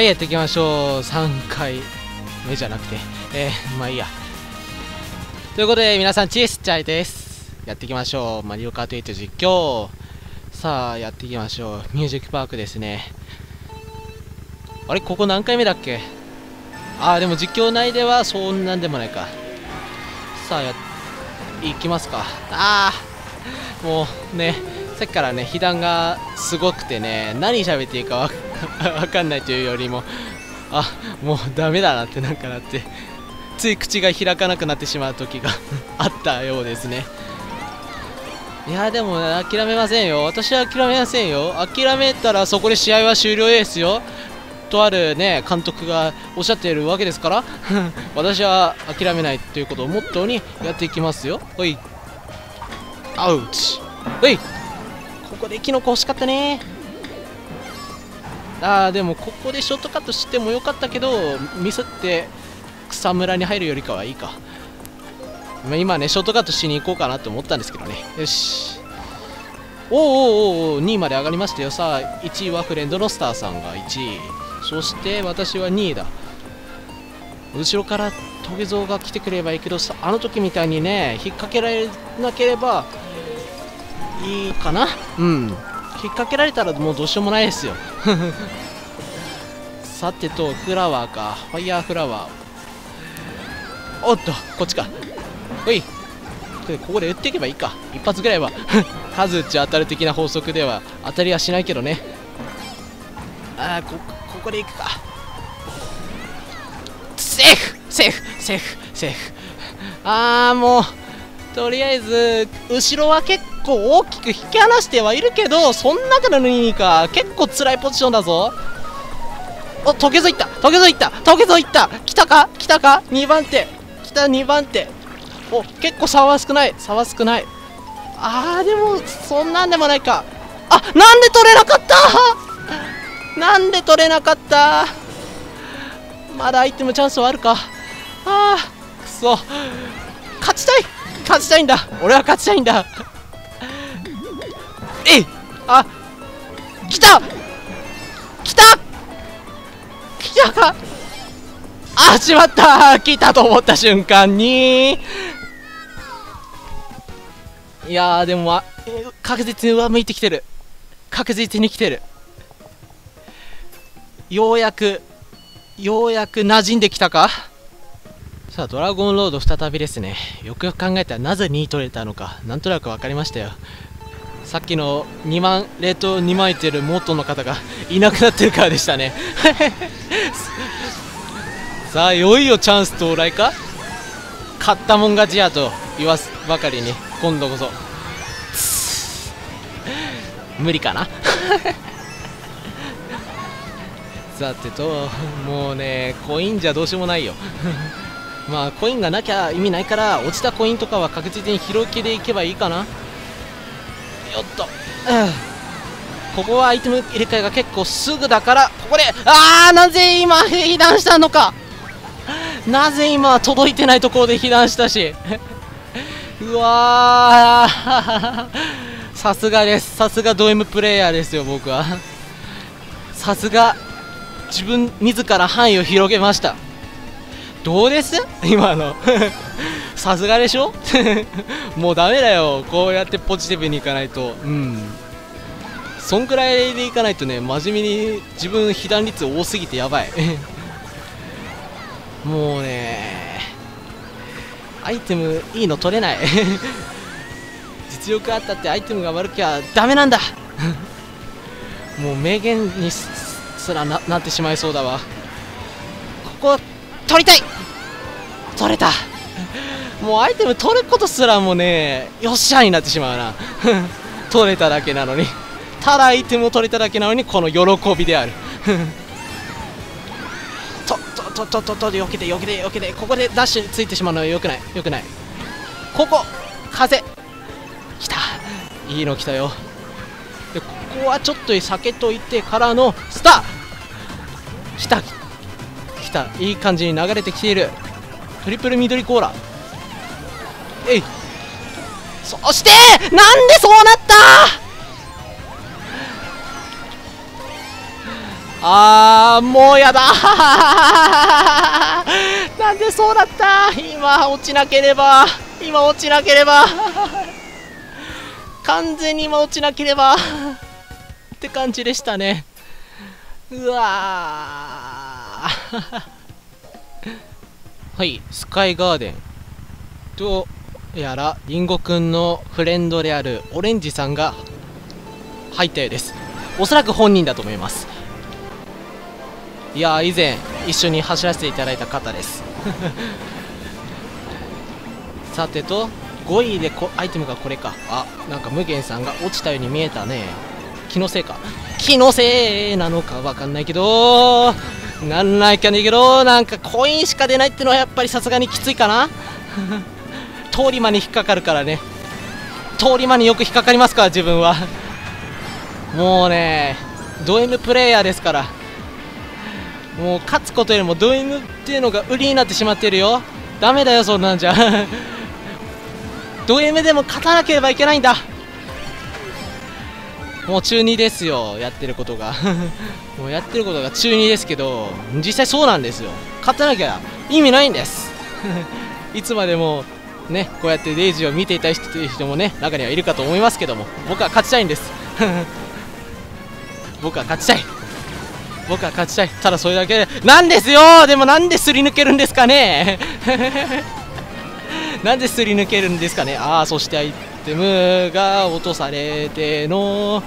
はいやっていきましょう。3回目じゃなくて。えー、まあいいや。ということで皆さんチースチャイです。やっていきましょう。マリオカート8実況。さあやっていきましょう。ミュージックパークですね。あれここ何回目だっけ？ああでも実況内ではそんなんでもないか。さあやいきますか。ああもうね。さっきからね被弾がすごくてね何喋っていいか わかんないというよりもあもうダメだなってなんかなってつい口が開かなくなってしまう時が あったようですね。いやでも、諦めませんよ。私は諦めませんよ。諦めたらそこで試合は終了ですよ。とあるね監督がおっしゃっているわけですから 私は諦めないということをモットーにやっていきますよ。ほい。アウチほい。ここでキノコ欲しかったね。あーでもここでショートカットしてもよかったけどミスって草むらに入るよりかはいいか。今ねショートカットしに行こうかなと思ったんですけどね。よし。おおおお2位まで上がりましたよ。さあ1位はフレンドのスターさんが1位。そして私は2位だ。後ろからトゲゾウが来てくればいいけどさあの時みたいにね引っ掛けられなければいいかな。うん。引っ掛けられたらもうどうしようもないですよ。さてとフラワーか。ファイヤーフラワー。おっとこっちか。ほい。ここで打っていけばいいか。一発ぐらいは。数打ち当たる的な法則では当たりはしないけどね。ああこここでいくか。セーフ！セーフ！セーフ！セーフ！ああもう。とりあえず後ろは結構大きく引き離してはいるけどそん中の2位か結構辛いポジションだぞ。おトゲゾいった。トゲゾいった。トゲゾいった。来たか？来たか？2番手。来た2番手。お結構差は少ない。差は少ない。あーでもそんなんでもないか。あなんで取れなかった？なんで取れなかった？まだアイテムチャンスはあるか。あーくそ。勝ちたい。勝ちたいんだ。俺は勝ちたいんだ。えいあ来た。来た。来たか。あしまった。来たと思った瞬間に。いやでも確実に上向いてきてる。確実に来てる。ようやくようやく馴染んできたか。さあドラゴンロード再びですね。よくよく考えたらなぜ2位取れたのかなんとなく分かりましたよ。さっきの2万冷凍2万いてる元の方が いなくなってるからでしたね。さあいよいよチャンス到来か？勝ったもん勝ちやと言わすばかりに今度こそ。無理かな？さてともうねコインじゃどうしようもないよ。まあコインがなきゃ意味ないから落ちたコインとかは確実に拾いきでいけばいいかな。よっと、ここはアイテム入れ替えが結構すぐだからここでああなぜ今被弾したのかなぜ今届いてないところで被弾したしうわさすがですさすがド M プレイヤーですよ僕はさすが自分自ら範囲を広げましたどうです今のさすがでしょ？もうダメだよ。こうやってポジティブにいかないと。うん。そんくらいでいかないとね真面目に自分被弾率多すぎてやばい。もうねアイテムいいの取れない。実力あったってアイテムが悪きゃダメなんだ。もう名言にすらななってしまいそうだわ。ここ取りたい。取れた。もうアイテム取ることすらもねよっしゃになってしまうな。取れただけなのに。ただアイテムを取れただけなのにこの喜びである。とととととよけてよけてよけて。ここでダッシュついてしまうのはよくない。よくない。ここ風。きた。いいの来たよ。でここはちょっと避けといてからのスター来た。来た。いい感じに流れてきている。トリプル緑コーラえい。そしてなんでそうなった？あーもうやだ。なんでそうだった？今落ちなければ。今落ちなければ。完全に今落ちなければ。って感じでしたね。うわはいスカイガーデン。とやらりんごくんのフレンドであるオレンジさんが入ったようです。おそらく本人だと思います。いや以前一緒に走らせていただいた方です。さてと5位でこアイテムがこれか。あなんか無限さんが落ちたように見えたね。気のせいか。気のせいなのかわかんないけどなんないかねえけどなんかコインしか出ないってのはやっぱりさすがにきついかな。通り魔に引っかかるからね。通り魔によく引っかかりますから自分は。もうねド M プレイヤーですから。もう勝つことよりもド M っていうのが売りになってしまってるよ。ダメだよそんなんじゃ。ド M でも勝たなければいけないんだ。もう中2ですよやってることが。もうやってることが中2ですけど実際そうなんですよ。勝たなきゃ意味ないんです。いつまでもねこうやってデイジーを見ていた人という人もね中にはいるかと思いますけども僕は勝ちたいんです。僕は勝ちたい。僕は勝ちたい。ただそれだけ。なんですよ！でもなんですり抜けるんですかね？なんですり抜けるんですかね？ああそしてアイテムが落とされての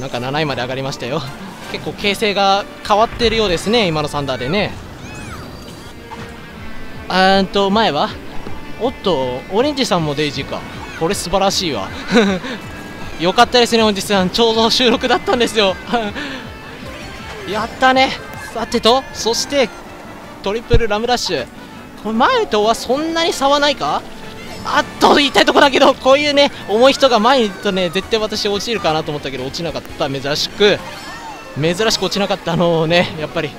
なんか7位まで上がりましたよ。結構形勢が変わってるようですね今のサンダーでね。あんと前は？おっとオレンジさんもデイジーか。これ素晴らしいわ。よかったですね本日さんちょうど収録だったんですよ。やったね。さてとそしてトリプルラムダッシュ。これ前とはそんなに差はないか？あっと言いたいとこだけどこういうね重い人が前にとね絶対私落ちるかなと思ったけど落ちなかった。珍しく。珍しく落ちなかった。のをねやっぱり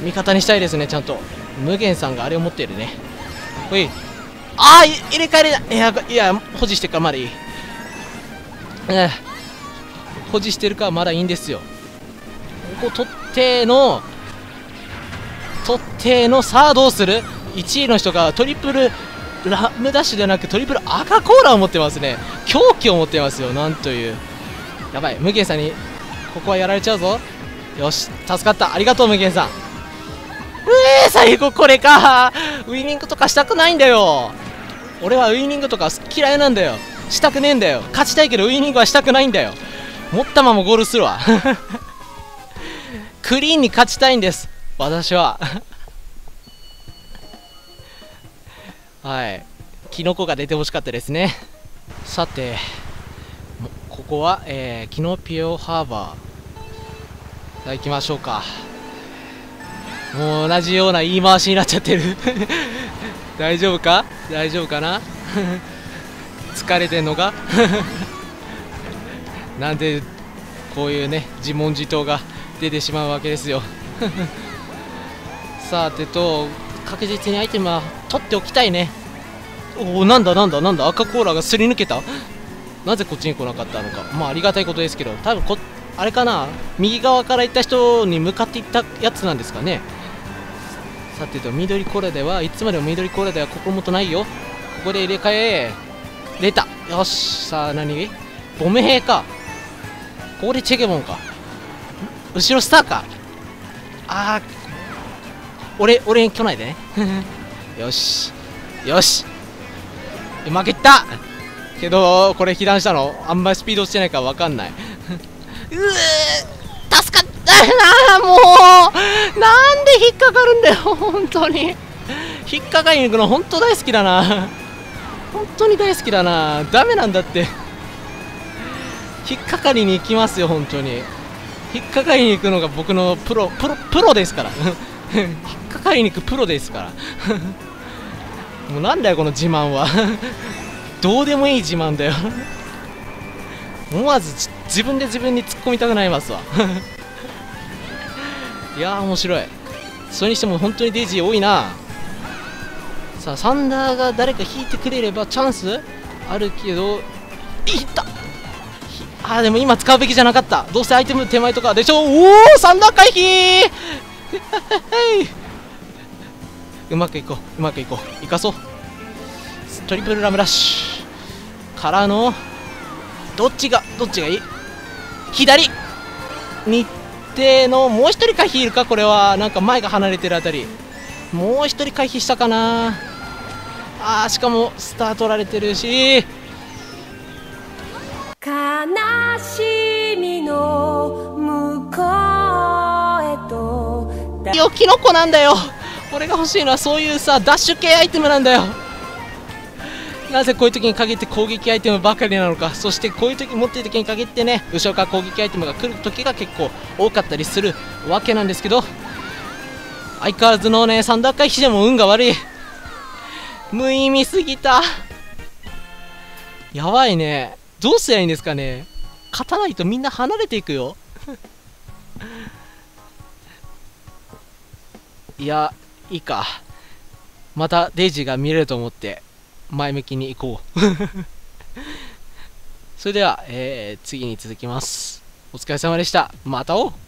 味方にしたいですねちゃんと。無限さんがあれを持っているね。ほい。ああ入れ替えれない。いやいや保持してるかまだいい。え保持してるからまだいいんですよ。ここ取っての取ってのさあどうする？1位の人がトリプルラムダッシュではなくトリプル赤コーラを持ってますね。狂気を持ってますよなんという。やばい無限さんにここはやられちゃうぞ。よし助かった。ありがとう無限さん。うえー最後これか。ウイニングとかしたくないんだよ。俺はウイニングとか嫌いなんだよ。したくねえんだよ。勝ちたいけどウイニングはしたくないんだよ。持ったままゴールするわ。クリーンに勝ちたいんです。私は。はい。キノコが出てほしかったですね。さてここは、えー、キノピオハーバー。さあ行きましょうか。もう同じような言い回しになっちゃってる。大丈夫か？大丈夫かな？疲れてんのか？なんでこういうね自問自答が出てしまうわけですよ。さてと確実にアイテムは取っておきたいね。おおなんだなんだなんだ赤コーラがすり抜けた。なぜこっちに来なかったのか。まあありがたいことですけど多分こあれかな？右側から行った人に向かっていったやつなんですかね。さてと緑コーラではいつまでも緑コーラでは心もとないよ。ここで入れ替え。出た。よし。さあ何？ボム兵か。ここでチェケボンか。後ろスターか。あー。俺俺に来ないで。ね よし。よし。負けた。けどこれ被弾したのあんまりスピード落ちてないから分かんない。う ー助かったなもうなんで引っかかるんだよ本当に。引っかかりに行くの本当大好きだな。本当に大好きだな。ダメなんだって。引っかかりに行きますよ本当に。引っかかりに行くのが僕のプロプロプロですから。引っかかりに行くプロですから。もうなんだよこの自慢は。どうでもいい自慢だよ。思わず自分で自分に突っ込みたくなりますわ。いやー面白い。それにしても本当にデイジー多いな。さあサンダーが誰か引いてくれればチャンスあるけどいった。あーでも今使うべきじゃなかった。どうせアイテム手前とかでしょ。おお三段回避。うまくいこう。うまくいこう。生かそう。トリプルラムラッシュ。からのどっちがどっちがいい？左。程のもう一人回避いるか？これはなんか前が離れてるあたり。もう一人回避したかな。あーしかもスター取られてるし。悲しみの向こうへと。よキノコなんだよ。俺が欲しいのはそういうさダッシュ系アイテムなんだよなぜこういう時に限って攻撃アイテムばかりなのかそしてこういう時持っている時に限ってね後ろから攻撃アイテムが来る時が結構多かったりするわけなんですけど相変わらずのね三段階飛でも運が悪い。無意味すぎた。やばいね。どうすりゃいいんですかね。勝たないとみんな離れていくよ。いやいいか。またデイジーが見れると思って。前向きに行こう。それでは、えー、次に続きます。お疲れ様でした。また会おう。